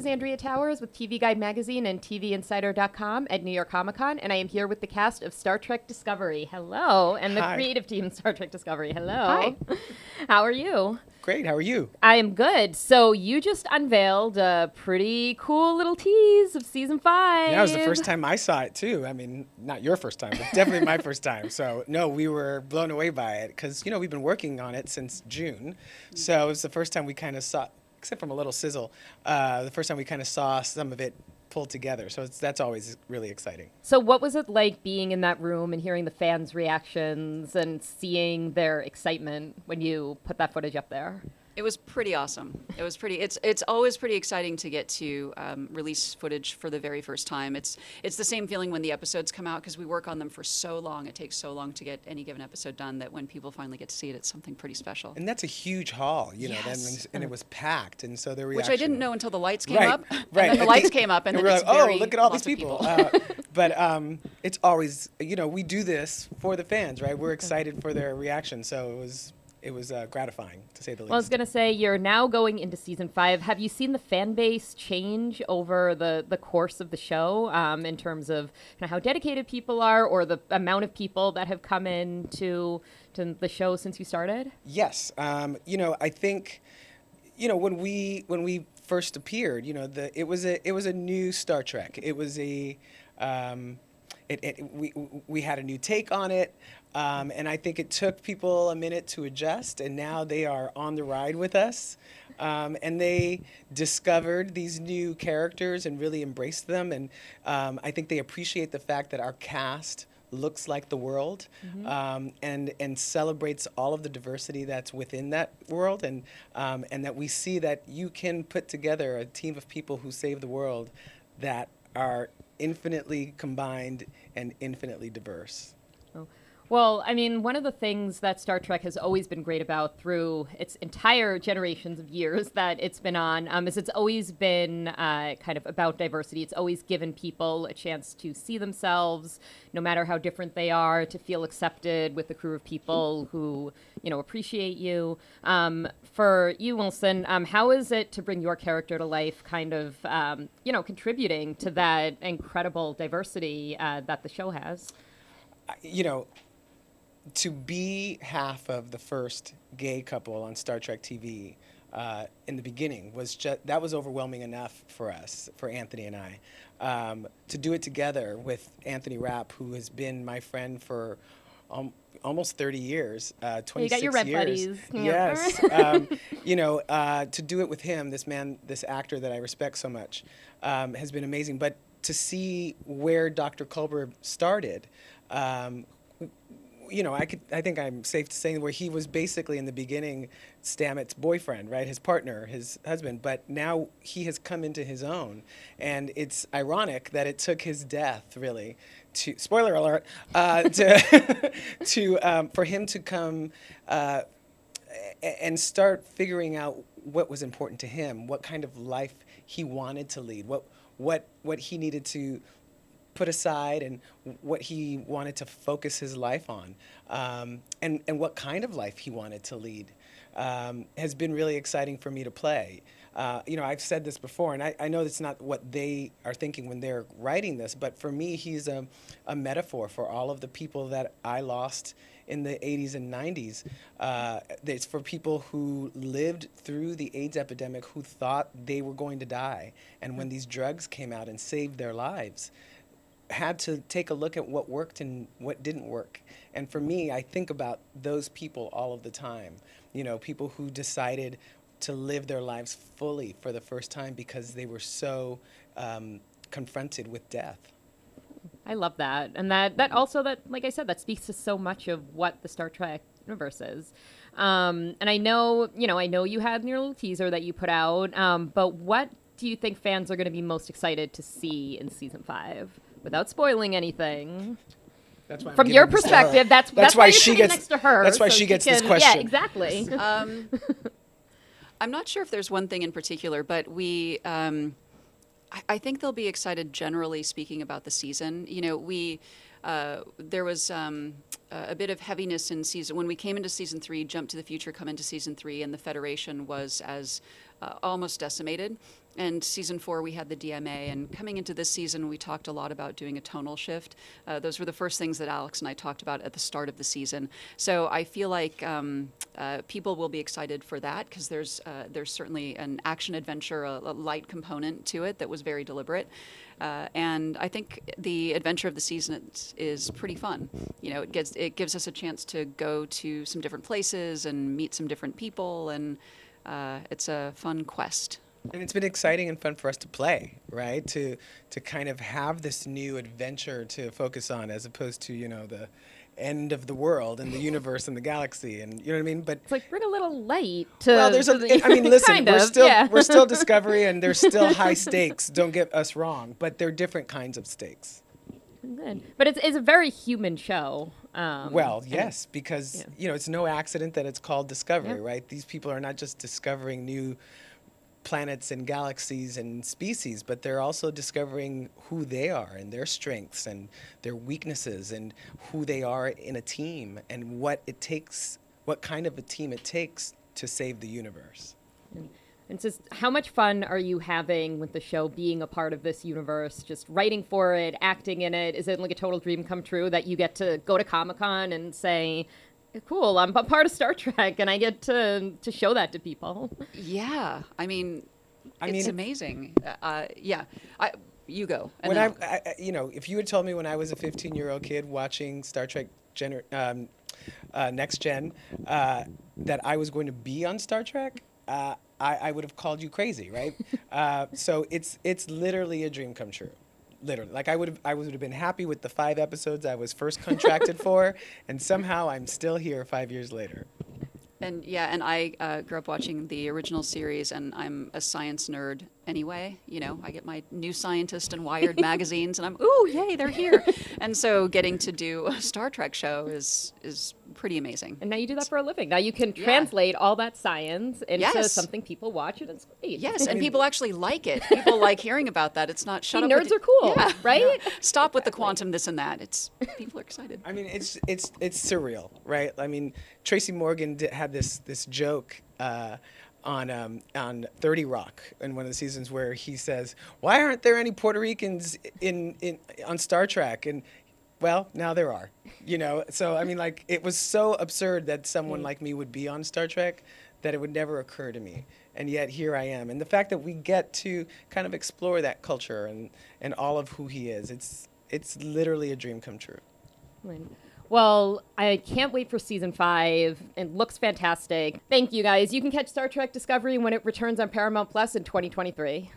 is Andrea Towers with TV Guide Magazine and TVInsider.com at New York Comic Con, and I am here with the cast of Star Trek Discovery. Hello. And the Hi. creative team, Star Trek Discovery. Hello. Hi. How are you? Great. How are you? I am good. So, you just unveiled a pretty cool little tease of season five. Yeah, it was the first time I saw it too. I mean, not your first time, but definitely my first time. So no, we were blown away by it because you know we've been working on it since June. So it was the first time we kind of saw, except from a little sizzle, uh, the first time we kind of saw some of it pulled together. So that's always really exciting. So, what was it like being in that room and hearing the fans' reactions and seeing their excitement when you put that footage up there? It was pretty awesome. It was pretty. It's it's always pretty exciting to get to um, release footage for the very first time. It's it's the same feeling when the episodes come out because we work on them for so long. It takes so long to get any given episode done that when people finally get to see it, it's something pretty special. And that's a huge hall, you know, Yes. and it was packed, and so the Which. I didn't know until the lights came right, up. Right. And then the lights came up, and, and we're like, very, oh, look at all these people. people. uh, but um, it's always, you know, we do this for the fans, right? We're excited for their reaction, so it was it was uh, gratifying to say the least. Well, I was going to say, you're now going into season five. Have you seen the fan base change over the, the course of the show um, in terms of you know, how dedicated people are or the amount of people that have come in to, to the show since you started? Yes, um, you know, I think, you know, when we when we first appeared, you know, the it was a it was a new Star Trek. It was a um, it, it, we we had a new take on it, um, and I think it took people a minute to adjust, and now they are on the ride with us, um, and they discovered these new characters and really embraced them, and um, I think they appreciate the fact that our cast looks like the world um, and and celebrates all of the diversity that's within that world. And um, and that we see that you can put together a team of people who save the world that are infinitely combined and infinitely diverse. Well, I mean, one of the things that Star Trek has always been great about through its entire generations of years that it's been on um, is it's always been uh, kind of about diversity. It's always given people a chance to see themselves, no matter how different they are, to feel accepted with a crew of people who, you know, appreciate you. Um, for you, Wilson, um, how is it to bring your character to life, kind of, um, you know, contributing to that incredible diversity uh, that the show has? you know, to be half of the first gay couple on Star Trek TV uh, in the beginning was just that was overwhelming enough for us, for Anthony and I, um, to do it together with Anthony Rapp, who has been my friend for. Um, almost 30 years, uh, 26 you got your red years. buddies. Yes, um, you know, uh, to do it with him, this man, this actor that I respect so much, um, has been amazing. But to see where Dr. Culber started, um, you know, I could, I think I'm safe to say where he was basically in the beginning Stamets' boyfriend, right, his partner, his husband, but now he has come into his own, and it's ironic that it took his death really to spoiler alert uh, to to um, for him to come. Uh, and start figuring out what was important to him, what kind of life he wanted to lead, what what what he needed to put aside, and what he wanted to focus his life on, um, and and what kind of life he wanted to lead, um, has been really exciting for me to play. Uh, you know, I've said this before, and I, I know it's not what they are thinking when they're writing this, but for me, he's a, a metaphor for all of the people that I lost in the 80s and 90s. Uh, it's for people who lived through the AIDS epidemic who thought they were going to die. And when these drugs came out and saved their lives, had to take a look at what worked and what didn't work. And for me, I think about those people all of the time. You know, people who decided to live their lives fully for the first time because they were so um, confronted with death. I love that, and that that also that like I said that speaks to so much of what the Star Trek universe is. Um, and I know you know I know you had your little teaser that you put out, um, but what do you think fans are going to be most excited to see in season five? Without spoiling anything, That's why from your this to her. perspective, that's That's why, why she gets- next to her. that's why so she gets this can- question. Yeah, exactly. Um, I'm not sure if there's one thing in particular, but we, um, I, I think they'll be excited generally speaking about the season. You know, we, uh, there was um, a a bit of heaviness in season when we came into season three, Jump to the Future, come into season three, and the Federation was as uh, almost decimated. And season four, we had the DMA. And coming into this season, we talked a lot about doing a tonal shift. Uh, those were the first things that Alex and I talked about at the start of the season. So I feel like um, uh, people will be excited for that because there's uh, there's certainly an action adventure, a, a, light component to it that was very deliberate. Uh, and I think the adventure of the season is, is pretty fun. You know, it gets it gives us a chance to go to some different places and meet some different people, and uh, it's a fun quest. And it's been exciting and fun for us to play, right? To to kind of have this new adventure to focus on, as opposed to you know the end of the world and the universe and the galaxy, and you know what I mean. But it's like bring a little light to. Well, there's a. The, I mean, listen, kind we're of, still yeah. we're still discovery, and there's still high stakes. Don't get us wrong, but they're different kinds of stakes. Good. But it's, it's a very human show. Um, well, yes, because yeah. you know it's no accident that it's called Discovery, Yeah. right? These people are not just discovering new planets and galaxies and species, but they're also discovering who they are and their strengths and their weaknesses and who they are in a team and what it takes, what kind of a team it takes to save the universe. And just how much fun are you having with the show being a part of this universe, just writing for it, acting in it? Is it like a total dream come true that you get to go to Comic Con and say, cool, I'm a part of Star Trek and I get to, to show that to people? Yeah, I mean, I it's mean- amazing. Uh, yeah, I, you go. and when then I, I, I- you know, if you had told me when I was a 15 year old kid watching Star Trek gener- um, uh, Next Gen uh, that I was going to be on Star Trek, uh, I, I would have called you crazy, right? uh, so it's it's literally a dream come true. Literally, like I would have, I would have been happy with the five episodes I was first contracted for, and somehow I'm still here five years later. And yeah, and I uh, grew up watching the original series, and I'm a science nerd anyway. You know, I get my New Scientist and Wired magazines, and I'm ooh, yay, they're here. and so, getting to do a Star Trek show is is pretty amazing. And now you do that for a living. Now you can Yeah. translate all that science into Yes. something people watch, and it's great. Yes, and people actually like it. People like hearing about that. It's not shut See, up. with nerds are cool, Yeah. right? Stop with the quantum this and that. It's people are excited. I mean, it's it's it's surreal, right? I mean, Tracy Morgan did, had this this joke uh, on um, on Thirty Rock in one of the seasons where he says, "Why aren't there any Puerto Ricans in, in on Star Trek?" And well, now there are, you know. So I mean, like, it was so absurd that someone mm. like me would be on Star Trek that it would never occur to me. And yet here I am. And the fact that we get to kind of explore that culture and, and all of who he is, it's it's literally a dream come true. Well, I can't wait for season five. It looks fantastic. Thank you guys. You can catch Star Trek Discovery when it returns on Paramount Plus in 2023.